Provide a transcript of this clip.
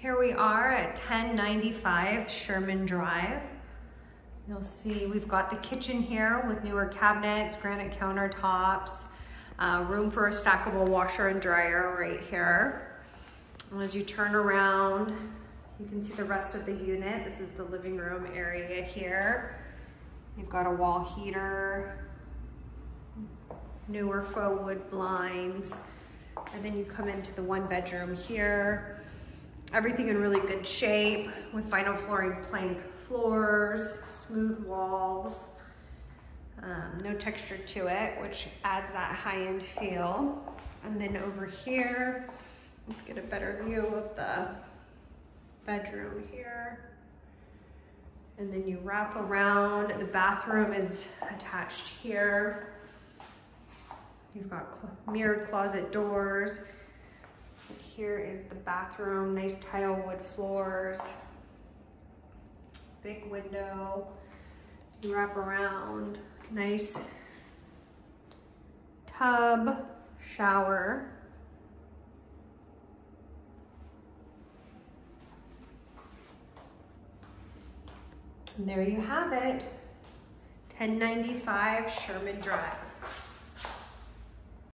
Here we are at 1095 Sherman Drive. You'll see we've got the kitchen here with newer cabinets, granite countertops, uh, room for a stackable washer and dryer right here. And as you turn around, you can see the rest of the unit. This is the living room area here. You've got a wall heater, newer faux wood blinds, and then you come into the one bedroom here. Everything in really good shape with vinyl flooring plank floors, smooth walls, um, no texture to it, which adds that high-end feel. And then over here, let's get a better view of the bedroom here. And then you wrap around, the bathroom is attached here. You've got cl mirrored closet doors, here is the bathroom, nice tile wood floors, big window. You wrap around, nice tub, shower. And there you have it, 1095 Sherman Drive.